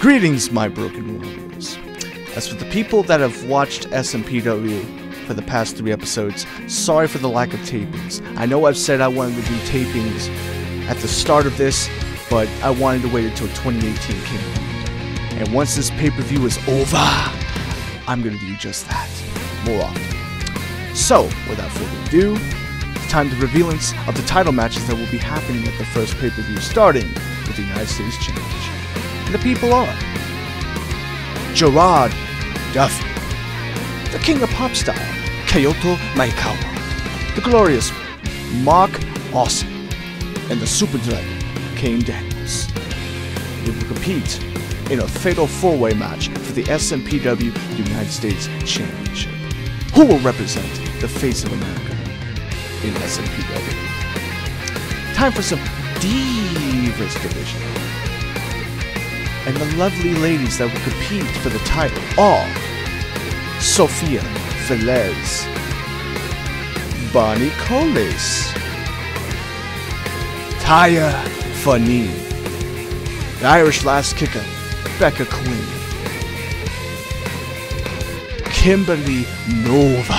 Greetings, my broken warriors. As for the people that have watched SMPW for the past three episodes, sorry for the lack of tapings. I know I've said I wanted to do tapings at the start of this, but I wanted to wait until 2018 came around. And once this pay-per-view is over, I'm gonna do just that more often. So, without further ado, time to revealance of the title matches that will be happening at the first pay-per-view, starting with the United States Championship. The people are Gerard Duffy, the King of Pop Style, Kyoto Maekawa, the glorious Mark Awesome, and the Super Dragon, Kane Daniels. They will compete in a fatal four-way match for the SMPW United States Championship. Who will represent the face of America in SMPW? Time for some Divas Division. And the lovely ladies that will compete for the title are Sophia Velez, Bonnie Coles, Taya Fanny, the Irish last kicker, Becca Queen, Kimberly Nova,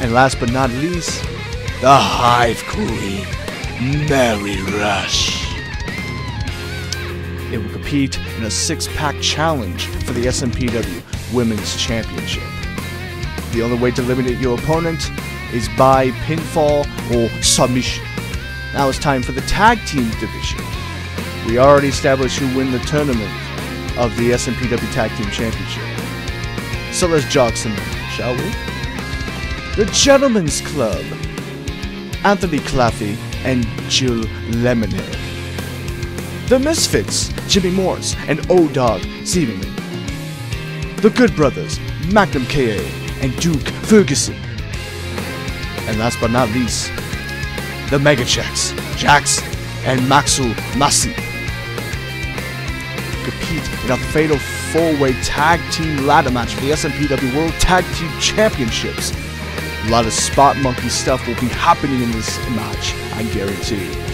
and last but not least, the Hive Queen, Mary Rush. They will compete in a six-pack challenge for the SMPW Women's Championship. The only way to eliminate your opponent is by pinfall or submission. Now it's time for the tag team division. We already established who win the tournament of the SMPW Tag Team Championship. So let's jog some, shall we? The Gentlemen's Club. Anthony Claffey and Jill Lemonhead. The Misfits, Jimmy Morris and O-Dog Seemingly. The Good Brothers, Magnum KA and Duke Ferguson. And last but not least, the Mega Checks, Jax and Maxu Masi. Compete in a fatal four-way tag team ladder match for the SMPW World Tag Team Championships. A lot of spot monkey stuff will be happening in this match, I guarantee.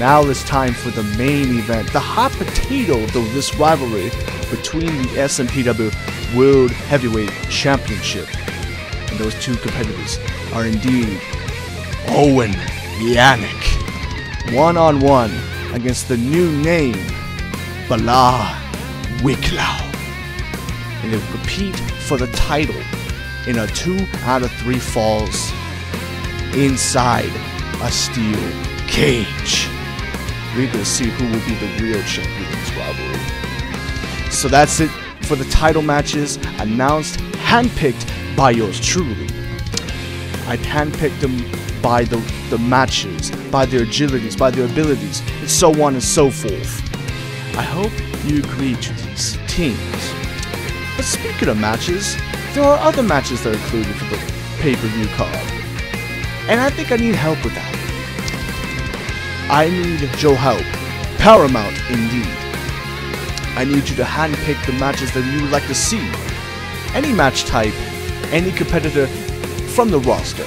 Now it's time for the main event, the hot potato of this rivalry between the SMPW World Heavyweight Championship. And those two competitors are indeed Owen Yannick, one on one against the new name, Bala Wicklow. And they will compete for the title in a two out of three falls inside a steel cage. We're gonna see who will be the real champion in this rivalry. So that's it for the title matches announced, handpicked by yours truly. I'd handpicked them by the, the matches, by their agilities, by their abilities, and so on and so forth. I hope you agree to these teams. But speaking of matches, there are other matches that are included for the pay-per-view card. And I think I need help with that. I need your help. Paramount, indeed. I need you to handpick the matches that you would like to see. Any match type, any competitor from the roster.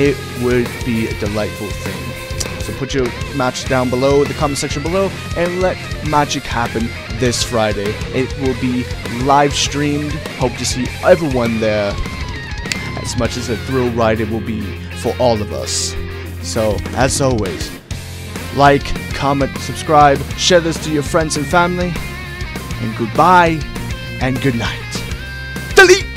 It would be a delightful thing. So put your match down below the comment section below and let magic happen this Friday. It will be live streamed. Hope to see everyone there. As much as a thrill ride it will be for all of us. So, as always, like, comment, subscribe, share this to your friends and family. And goodbye and good night. Delete!